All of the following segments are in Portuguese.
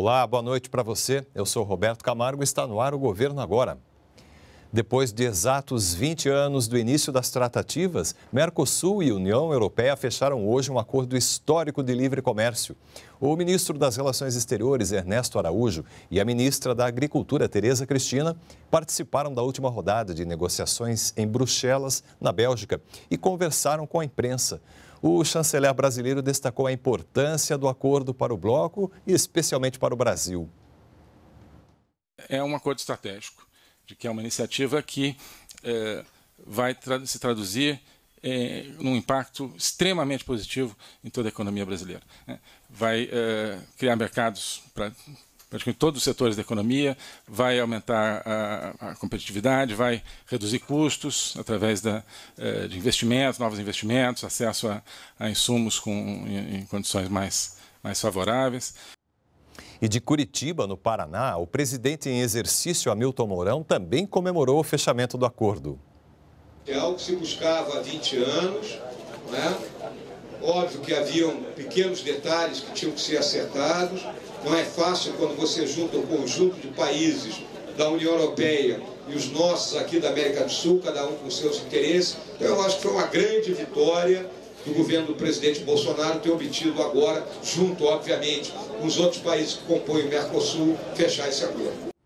Olá, boa noite para você. Eu sou Roberto Camargo e está no ar o Governo Agora. Depois de exatos 20 anos do início das tratativas, Mercosul e União Europeia fecharam hoje um acordo histórico de livre comércio. O ministro das Relações Exteriores, Ernesto Araújo, e a ministra da Agricultura, Tereza Cristina, participaram da última rodada de negociações em Bruxelas, na Bélgica, e conversaram com a imprensa. O chanceler brasileiro destacou a importância do acordo para o bloco e especialmente para o Brasil. É um acordo estratégico de que é uma iniciativa que é, vai tra se traduzir é, num impacto extremamente positivo em toda a economia brasileira. Né? Vai é, criar mercados para praticamente todos os setores da economia, vai aumentar a, a competitividade, vai reduzir custos através da, é, de investimentos, novos investimentos, acesso a, a insumos com, em, em condições mais, mais favoráveis. E de Curitiba, no Paraná, o presidente em exercício Hamilton Mourão também comemorou o fechamento do acordo. É algo que se buscava há 20 anos, né? Óbvio que haviam pequenos detalhes que tinham que ser acertados. Não é fácil quando você junta um conjunto de países da União Europeia e os nossos aqui da América do Sul, cada um com seus interesses. Então, eu acho que foi uma grande vitória o governo do presidente Bolsonaro tem obtido agora, junto, obviamente, com os outros países que compõem o Mercosul, fechar esse acordo.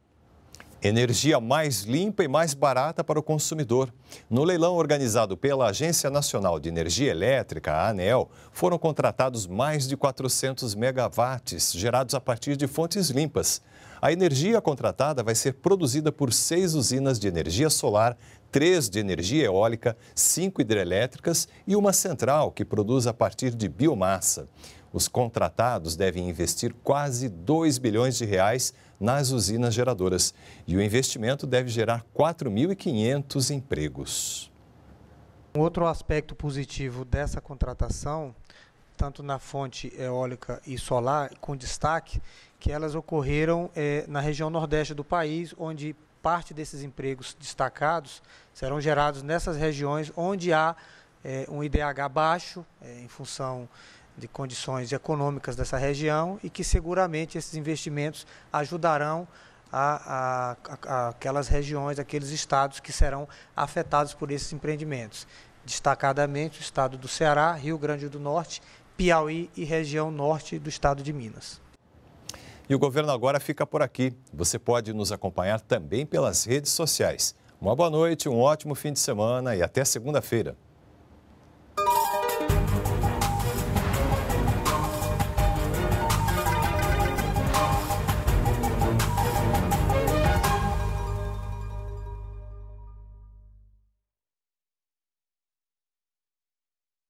Energia mais limpa e mais barata para o consumidor. No leilão organizado pela Agência Nacional de Energia Elétrica, a ANEL, foram contratados mais de 400 megawatts gerados a partir de fontes limpas. A energia contratada vai ser produzida por seis usinas de energia solar, três de energia eólica, cinco hidrelétricas e uma central que produz a partir de biomassa. Os contratados devem investir quase 2 bilhões de reais nas usinas geradoras e o investimento deve gerar 4.500 empregos. Um outro aspecto positivo dessa contratação, tanto na fonte eólica e solar, com destaque, que elas ocorreram é, na região nordeste do país, onde parte desses empregos destacados serão gerados nessas regiões onde há é, um IDH baixo, é, em função de condições econômicas dessa região e que seguramente esses investimentos ajudarão a, a, a, aquelas regiões, aqueles estados que serão afetados por esses empreendimentos. Destacadamente o estado do Ceará, Rio Grande do Norte, Piauí e região norte do estado de Minas. E o governo agora fica por aqui. Você pode nos acompanhar também pelas redes sociais. Uma boa noite, um ótimo fim de semana e até segunda-feira.